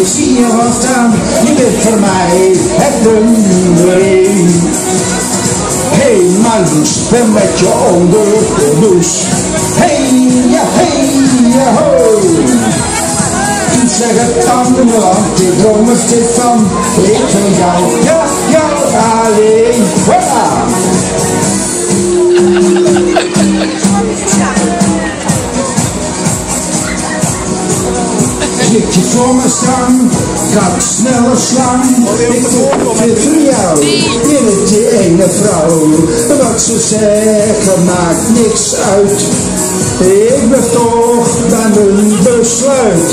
ik zie je wel staan. Je bent voor mij het nummer één. Hey Marloes, ben met je onder de douche. Hey, ja, hey, ja, ho. Toen zeg het dan, want ik droom er steeds van. Ik van jou, ja, jou alleen. Zit je voor me staan, gaat sneller slaan. Ik zit voor jou, in die ene vrouw. Wat ze zeggen maakt niks uit. Ik ben toch bij mijn besluit.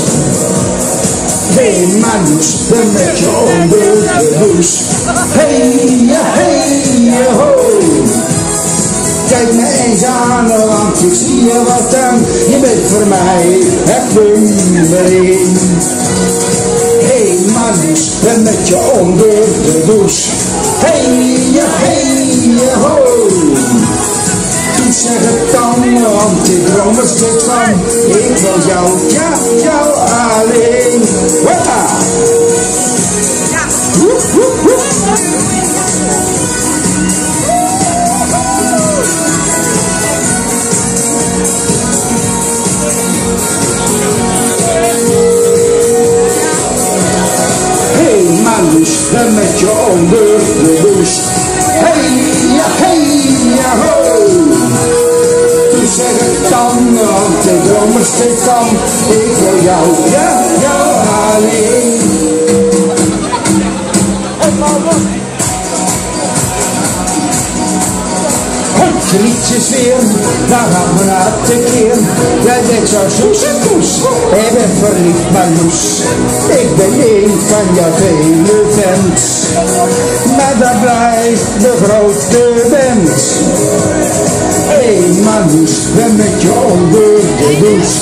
Hey Manus, ben met je onder de douche. Hey, hey, ho. Kijk me eens aan, want ik zie je wat aan. Je bent voor mij het nummer dan, want ik droom er steeds van. Ik wil jou, ja, jou alleen. Hoppa! Woep, woep, woep. Hey Manus, ben met je onder van. Ik wil jou, ja, jou alleen. Het liedjes weer, daar gaan we naar te keer. Jij denkt zo zoes en poes, ik ben verliefd maar loes. Ik ben een van jouw vele fans, maar daar blijft de grote band. Hey Manus, ben met je onder de douche.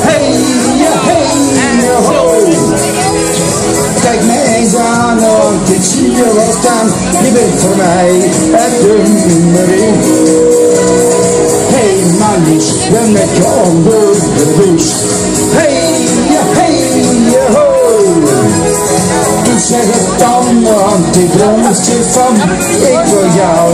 Hey, ja, hey, ja, ho. Kijk me eens aan, want ik zie je wel staan. Je bent voor mij het nummer één. Hey Manus, ben met je onder de douche. Hey, ja, hey, ja, ho. Toen zeg het dan, want ik droom steeds van. Ik wil jou,